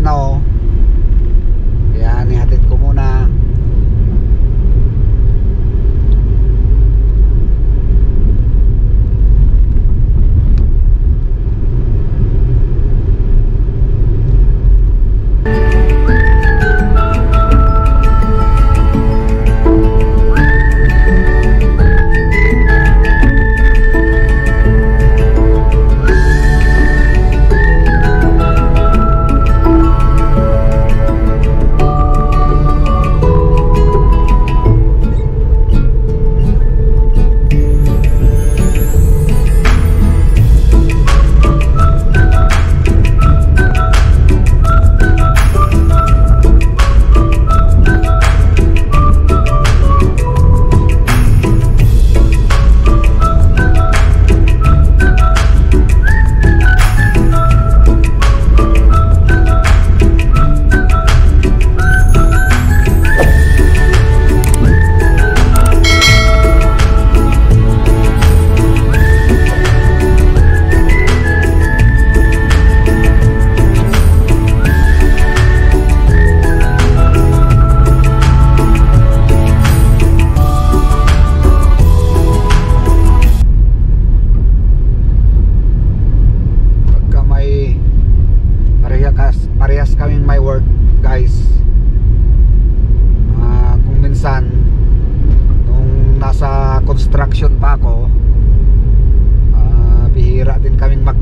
kasi nag-snow. Kaya nihatid ko muna.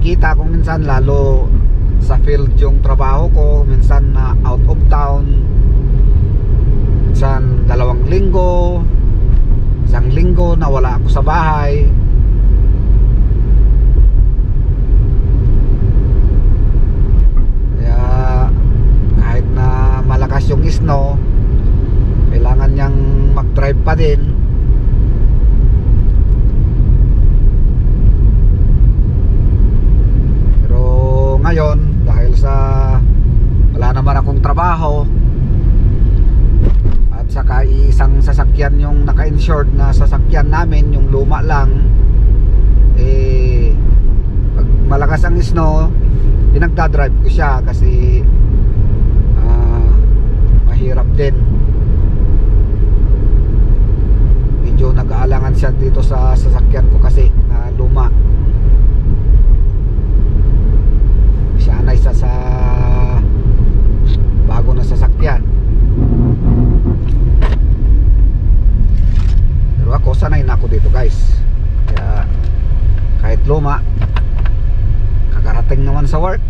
Magkita kung minsan lalo sa field yung trabaho ko minsan na out of town minsan dalawang linggo isang linggo na wala ako sa bahay Kaya kahit na malakas yung snow, kailangan niyang mag-drive pa din. Pero ngayon, dahil sa wala naman akong trabaho at saka isang sasakyan yung naka-insured na sasakyan namin, yung luma lang, eh pag malakas ang snow, pinagdadrive ko siya kasi ah, mahirap din. Medyo nag-aalangan siya dito sa sasakyan ko kasi na luma sanay sa sa bago na sasakyan. Pero ako sanay na ako dito guys. Kaya kahit luma kakarating naman sa work.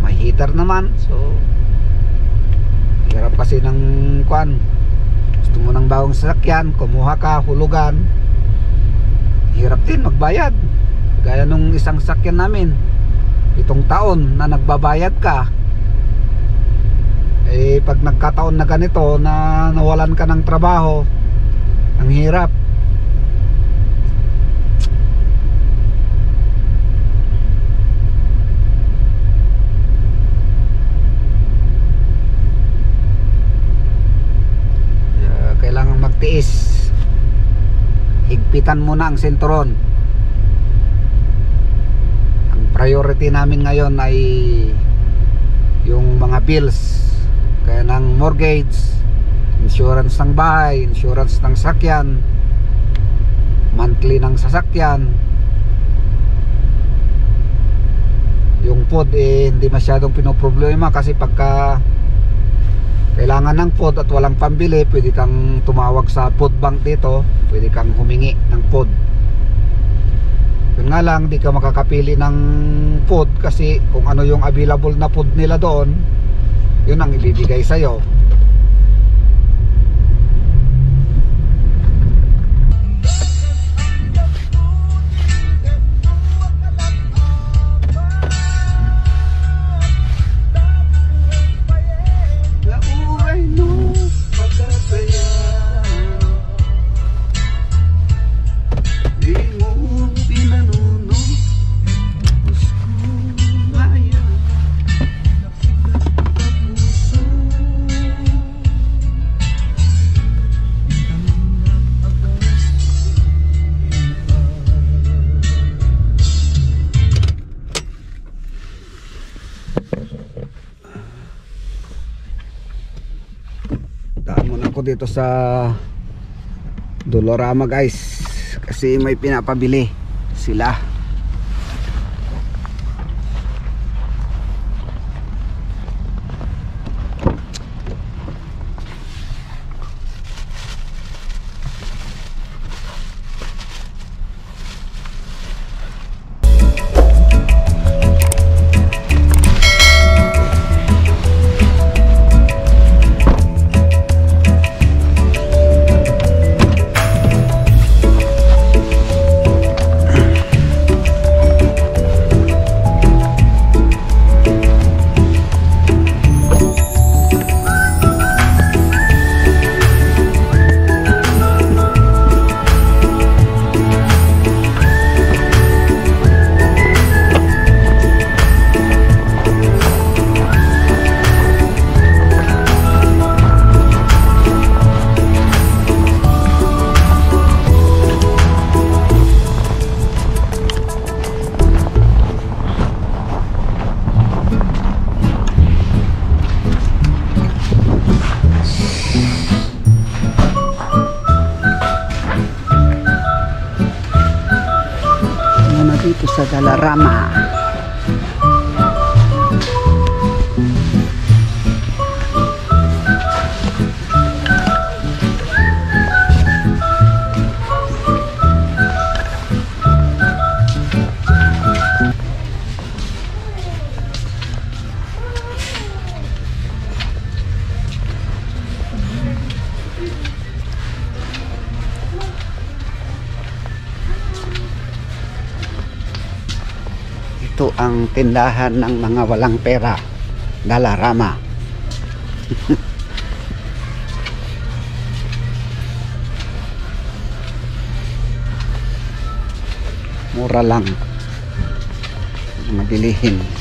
May heater naman so hirap kasi ng kwan. Gusto mo ng bagong sasakyan kumuha ka hulugan. Hirap din magbayad. Gaya nung isang sasakyan namin pitong taon na nagbabayad ka eh pag nagkataon na ganito na nawalan ka ng trabaho ang hirap. Kaya kailangan magtiis. Higpitan ang senturon ang priority namin ngayon ay yung mga bills. Kaya ng mortgage insurance ng bahay insurance ng sakyan monthly ng sasakyan. Yung food eh hindi masyadong pinoproblema kasi pagka kailangan ng food at walang pambili pwede kang tumawag sa food bank dito pwede kang humingi ng food yun nga lang di ka makakapili ng food kasi kung ano yung available na food nila doon yun ang ibibigay sa'yo dito sa Dolorama guys. Kasi may pinapabili sila muna dito ang tindahan ng mga walang pera Dalarama mura lang. Mabilihin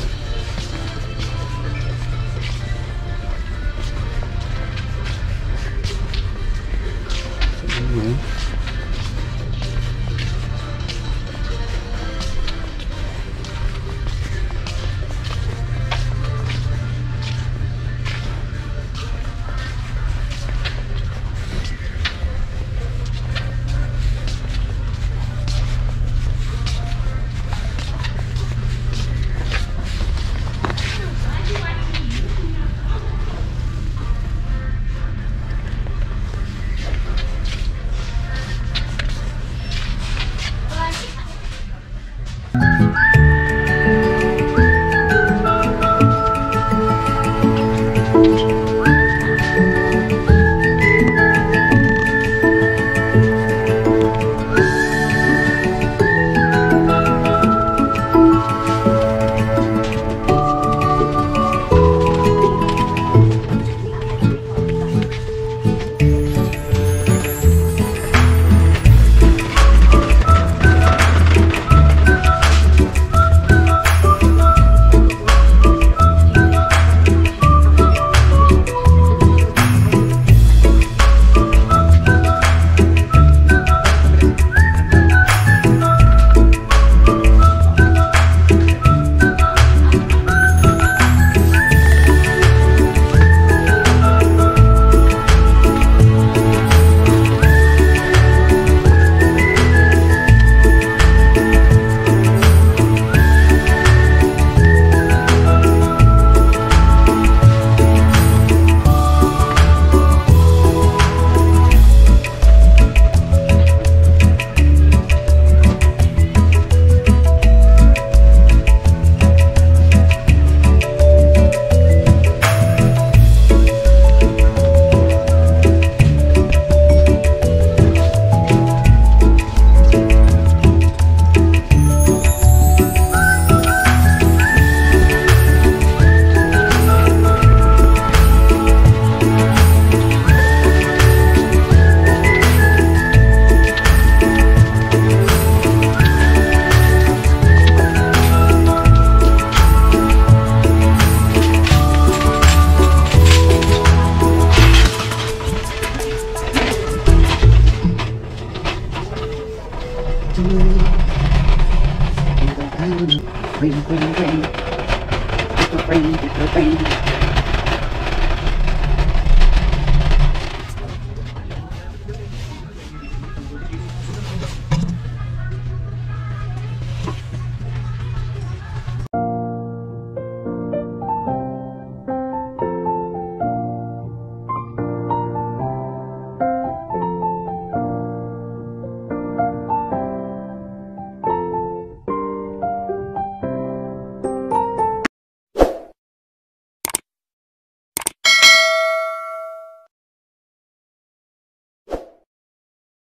It's a rain, it's a rain, it's a brain, it's a.